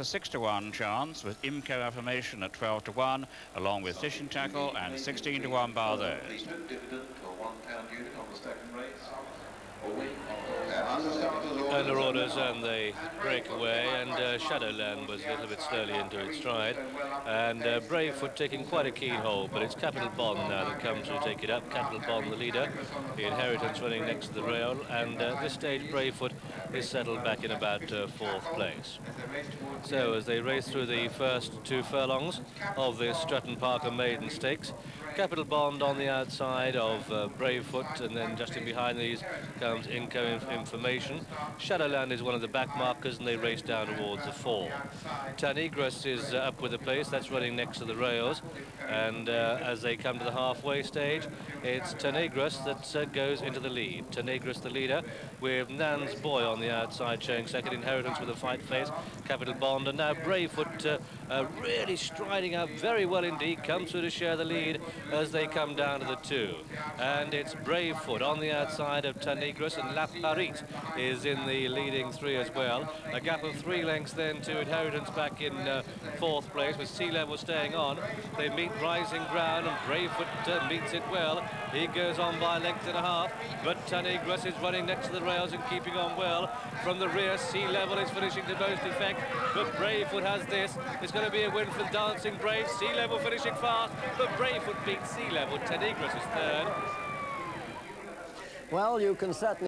a 6 to 1 chance with IMCO affirmation at 12 to 1, along with fishing tackle and 16 to 1 bar those. Owner orders and they break away and uh, Shadowland was a little bit slowly into its stride and uh, Bravefoot taking quite a keen hold but it's Capital Bond now that comes to take it up. Capital Bond the leader, the inheritance running next to the rail and uh, this stage Bravefoot is settled back in about uh, fourth place. So as they race through the first two furlongs of this Strutt & Parker Maiden Stakes Capital Bond on the outside of uh, Bravefoot, and then just in behind these comes IMCO inf Information. Shadowland is one of the back markers, and they race down towards the four. Tanigras is uh, up with the pace. that's running next to the rails, and uh, as they come to the halfway stage, it's Tanigras that uh, goes into the lead. Tanigras the leader, with Nan's Boy on the outside showing second inheritance with a fight face, Capital Bond, and now Bravefoot uh, uh, really striding up very well indeed, comes through to share the lead as they come down to the two. And it's Bravefoot on the outside of Tanigras and La Parite is in the leading three as well. A gap of three lengths then to Inheritance back in uh, fourth place with Sea Level staying on. They meet Rising Ground and Bravefoot uh, meets it well. He goes on by a length and a half, but Tanigras is running next to the rails and keeping on well. From the rear, Sea Level is finishing to most effect, but Bravefoot has this. It's going to be a win for Dancing Brave. Sea Level finishing fast, but Bravefoot beats Sea Level. Tanigras is third. Well, you can certainly...